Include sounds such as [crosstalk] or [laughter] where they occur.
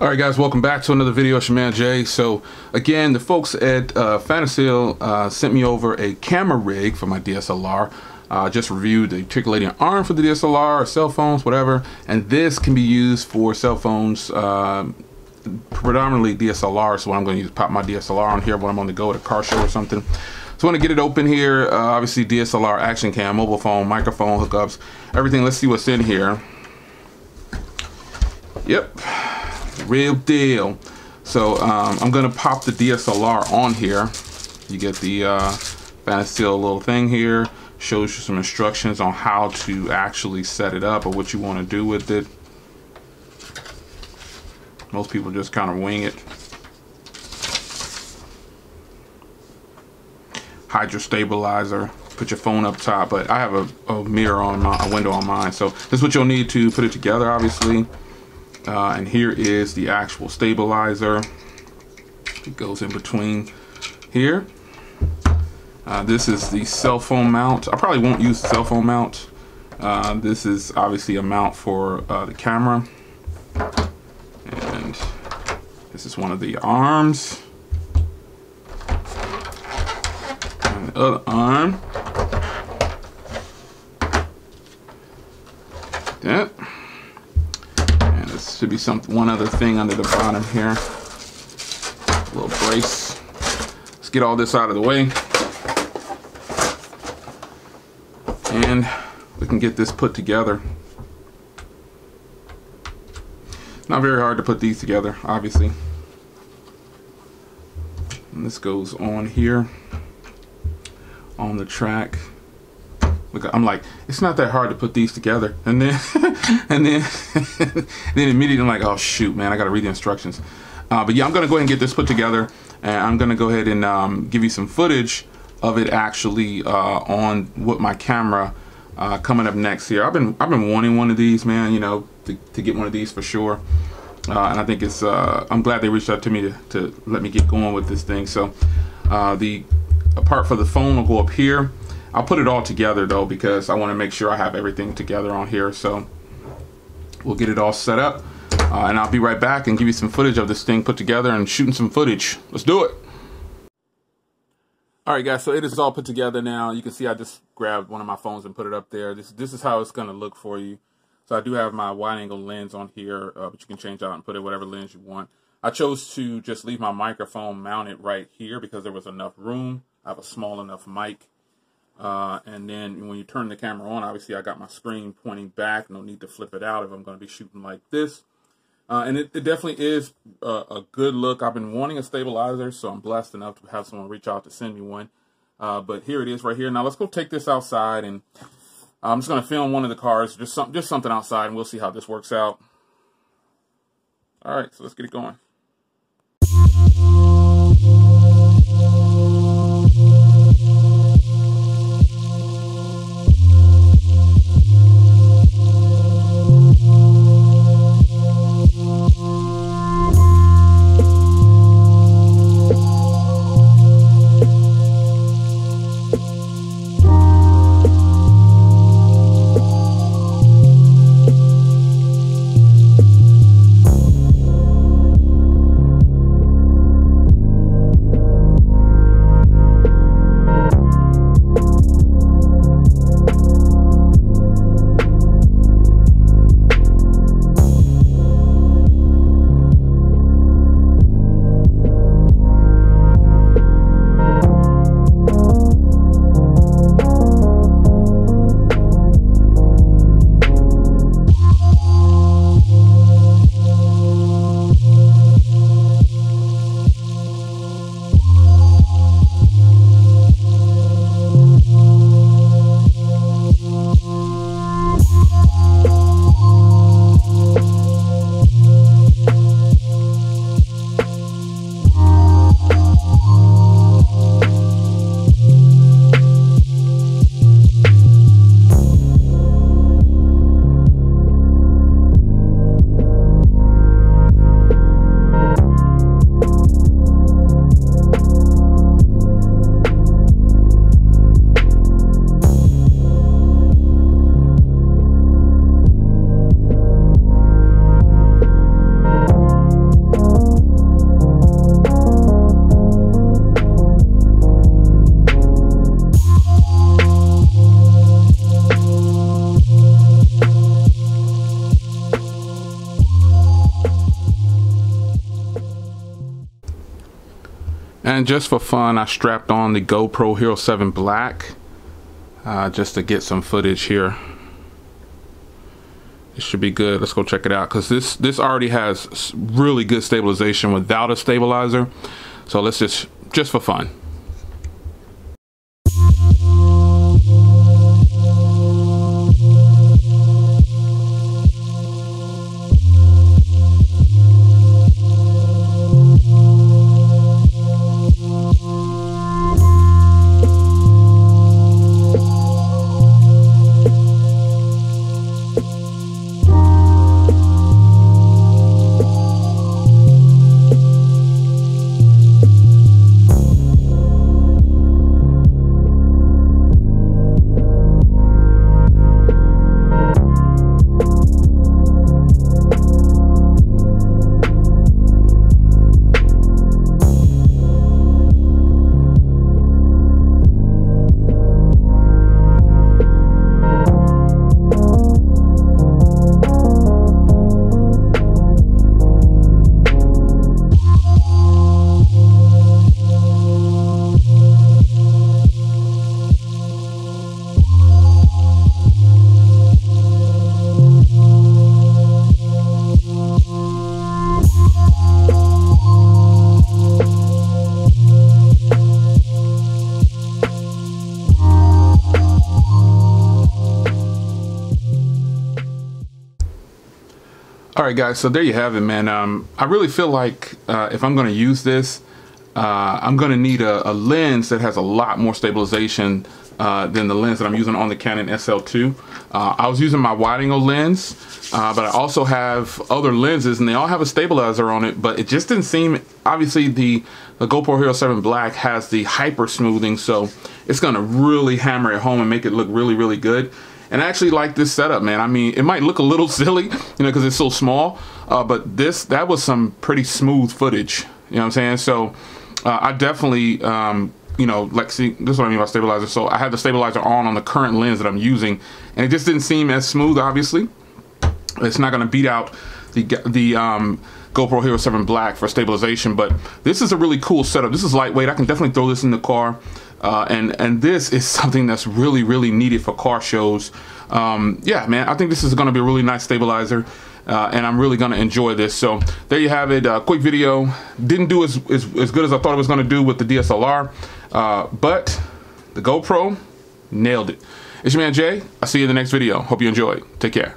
All right, guys, welcome back to another video. It's your man Jay. So, again, the folks at uh, Fantaseal uh, sent me over a camera rig for my DSLR. Uh, just reviewed the articulating arm for the DSLR, cell phones, whatever. And this can be used for cell phones, uh, predominantly DSLR. So, what I'm going to use pop my DSLR on here when I'm on the go at a car show or something. So, I want to get it open here. Uh, obviously, DSLR, action cam, mobile phone, microphone hookups, everything. Let's see what's in here. Yep real deal. So um, I'm gonna pop the DSLR on here. You get the uh, Fantaseal little thing here. Shows you some instructions on how to actually set it up or what you want to do with it. Most people just kind of wing it. Hydra stabilizer. Put your phone up top, but I have a, a mirror on my a window on mine. So this is what you'll need to put it together, obviously. Uh, and here is the actual stabilizer. It goes in between here. Uh, this is the cell phone mount. I probably won't use the cell phone mount. Uh, this is obviously a mount for uh, the camera. And this is one of the arms. And the other arm. That should be some one other thing under the bottom here. A little brace. Let's get all this out of the way. And we can get this put together. Not very hard to put these together, obviously. And this goes on here on the track. I'm like, it's not that hard to put these together. And then, [laughs] and then, [laughs] then immediately I'm like, oh shoot, man, I got to read the instructions. Uh, but yeah, I'm gonna go ahead and get this put together, and I'm gonna go ahead and um, give you some footage of it actually uh, on what my camera uh, coming up next here. I've been I've been wanting one of these, man. You know, to, to get one of these for sure. Uh, and I think it's uh, I'm glad they reached out to me to, to let me get going with this thing. So uh, the part for the phone will go up here. I'll put it all together though because I want to make sure I have everything together on here. So we'll get it all set up uh, and I'll be right back and give you some footage of this thing put together and shooting some footage. Let's do it. All right, guys, so it is all put together now. You can see I just grabbed one of my phones and put it up there. This, this is how it's going to look for you. So I do have my wide angle lens on here, uh, but you can change out and put it whatever lens you want. I chose to just leave my microphone mounted right here because there was enough room. I have a small enough mic. Uh, and then when you turn the camera on, obviously I got my screen pointing back. No need to flip it out if I'm going to be shooting like this. Uh, and it, it, definitely is a, a, good look. I've been wanting a stabilizer, so I'm blessed enough to have someone reach out to send me one. Uh, but here it is right here. Now let's go take this outside, and I'm just going to film one of the cars, just some, just something outside, and we'll see how this works out. All right, so let's get it going. And just for fun, I strapped on the GoPro Hero 7 Black uh, just to get some footage here. It should be good. Let's go check it out because this this already has really good stabilization without a stabilizer. So let's just just for fun. All right, guys, so there you have it, man. Um, I really feel like uh, if I'm going to use this, uh, I'm going to need a, a, lens that has a lot more stabilization uh, than the lens that I'm using on the Canon SL2. Uh, I was using my wide angle lens, uh, but I also have other lenses and they all have a stabilizer on it, but it just didn't seem, obviously the, the GoPro Hero 7 Black has the hyper smoothing, so it's going to really hammer it home and make it look really, really good. And I actually like this setup, man. I mean, it might look a little [laughs] silly, you know, because it's so small, uh, but this, that was some pretty smooth footage, you know what I'm saying? So uh, I definitely, um, you know, like, see, this is what I mean by stabilizer. So I had the stabilizer on on the current lens that I'm using, and it just didn't seem as smooth, obviously. It's not going to beat out the, the, um, GoPro Hero 7 Black for stabilization, but this is a really cool setup. This is lightweight. I can definitely throw this in the car. Uh, and and this is something that's really really needed for car shows. Um, yeah, man, I think this is going to be a really nice stabilizer. Uh, and I'm really going to enjoy this. So there you have it. Uh, quick video. Didn't do as, as, as, good as I thought it was going to do with the DSLR. Uh, but the GoPro nailed it. It's your man Jay. I'll see you in the next video. Hope you enjoyed. Take care.